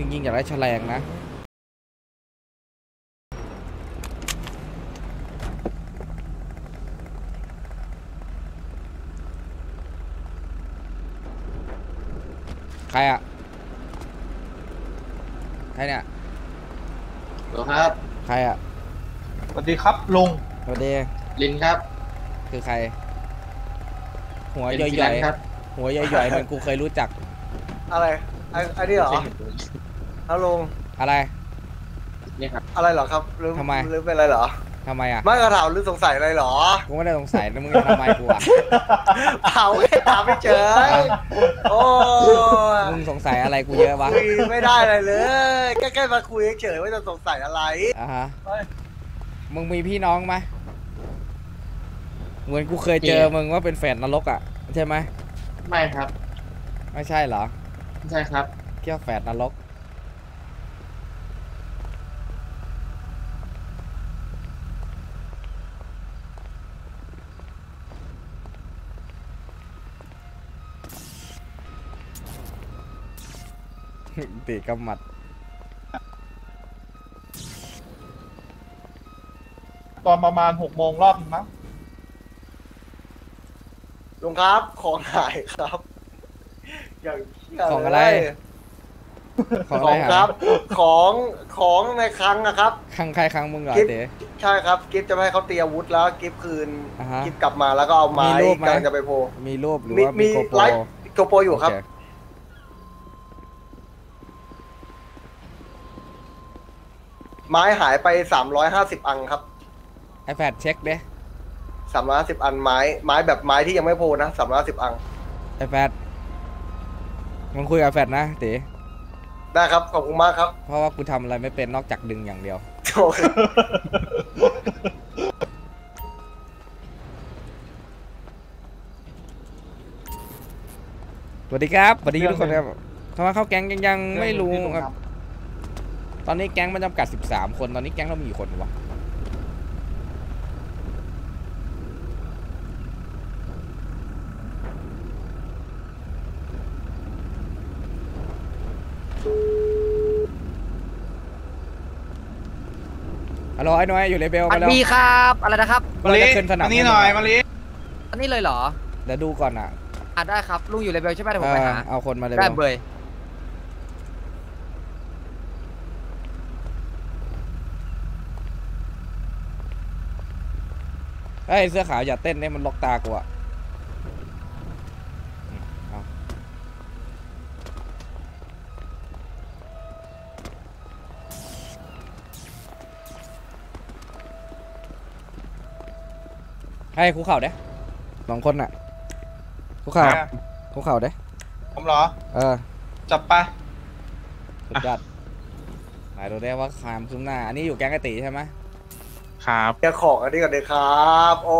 จริงๆอยากได้แฉลงนะใครอะใครเนี่ย หรอครับ ใครอะสวัสดีครับลุงสวัสดีลินครับคือใคร หัวเป็นย่พี่อนัยทครับๆหัวย่อยๆเหมันกูเคยรู้จัก อะไรไอ้ไอ้นี่เหรอ ฮัลโหลอะไรนี่ครับ อะไรเหรอครับหรือทำไม หรือเป็นอะไรเหรอทำไมอะไม่กระถามหรือสงสัยอะไรเหรอกูไม่ได้สงสัยนะมึงจะทำไมกูอะเอาแค่ถามไม่เจอโอ้ยมึงสงสัยอะไรกูเยอะวะคุยไม่ได้อะไรเลยแค่แค่มาคุยเฉยๆว่าจะสงสัยอะไรอะฮะมึงมีพี่น้องไหมเหมือนกูเคยเจอมึงว่าเป็นแฟนนรกอะใช่ไหมไม่ครับ ไม่ใช่เหรอ ไม่ใช่ครับ เกี่ยวแฟนนรก ตีกำหมัด ตอนประมาณหกโมงรอบนึงมั้งลุงครับ ของหายครับ อย่างเหี้ยของอะไร เลยของขอะไรองหาครับของของในคลังนะครับครั้งใครครั้งมึงเหรอกิ๊บเต๋ ใช่ครับ กิฟจะไม่ให้เขาตีอาวุธแล้ว กิฟคืน อ่าฮะกิฟกลับมาแล้วก็เอาไม้มีรูปไหม กำลังจะไปโพล มีรูปหรือมีว่ามีมีโกโปร ไลฟ์ โกโปรอยู่ครับโเไม้หายไปสามร้อยห้าสิบอังครับไอแพดเช็คเด้สามร้อยห้าสิบอันไม้ไม้แบบไม้ที่ยังไม่โพลนะสามร้อยสิบอังไอแพดมึงคุยกับแฟดนะเต๋ได้ครับขอบคุณมากครับ เพราะว่ากูทำอะไรไม่เป็นนอกจากดึงอย่างเดียวโอเคสวัสดีครับสวัสดีทุกคนครับทำไมเข้าแก๊งยังยังไม่รู้ครับต อนนี้แก๊งมันจำกัด 13 คน ตอนนี้แก๊งเรามีกี่คนวะฮัลโหลไอ้น้อยอยู่เลเบลสมาวัสแล้วดีครับอะไรนะครับ มาลิว่าจะขึ้นสนามมานี่หน่อยมาลิอันนี้เลยเหรอเดี๋ยวดูก่อนอะอะได้ครับลุงอยู่เลเวลใช่ไหมเดี๋ยวเอผมไปอหา เอาคนมาเลเบได้ลเบย เฮ้ยเสื้อขาวอย่าเต้นเนี่ยมันล็อกตากูอะอืมเอาให้คุกเข่าเด้สองคนน่ะคุกเข่าคุกเข่าเด้ผมเหรอ เออจับไปสุดยอดหมายดูได้ว่าความคุ้มหน้า อันนี้อยู่แก๊งไอติใช่ไหม ครับเดี๋ยวของอันนี้ก่อนเลยครับ โอ้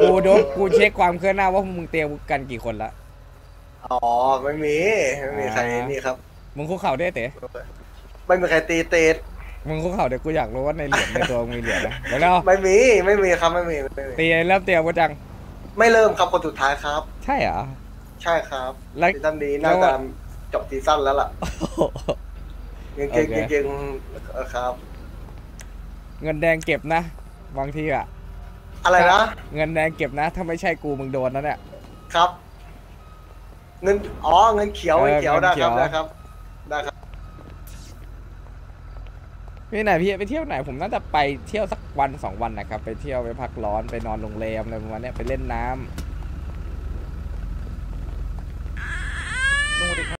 กูดูกูเช็คความเคลื่อนหน้าว่าพวกมึงเตรียมกันกี่คนละอ๋อไม่มีไม่มีใครอ่านี่ครับมึงคุกเข่าได้เต๋ไม่มีใครตีเตะมึงคุกเข่าเดี๋ยวกูอยากรู้ว่าในเหรียญในตัวมึงมีเหรียญนะเดี๋ยวเราไม่มีไม่มีครับไม่มีไม่มีตีเริ่มเตรียมกันจัง ไม่เริ่มครับคนสุดท้ายครับ ใช่เหรอใช่ครับแล้วซีซั่นนี้แล้น่าวจะว่าจบซีซั่นแล้วล่ะเก่งโอๆเคเก่งๆเออครับ เงินแดงเก็บนะ บางทีอะอะไรนะ เงินแดงเก็บนะ ถ้าไม่ใช่กูมึงโดนนะเนี่ย ครับ เงิน อ๋อ เงินเขียวเออเงินเขียวเงิได้นเขีคยรัวบได้ครับได้ครับพี่ไหนพี่ไปเที่ยวไหนผมน่าจะไปเที่ยวสักวันสองวันนะครับ ไปเที่ยวไปพักร้อนไปนอนโรงแรมอะไรประมาณเนี้ยไปเล่นน้ำ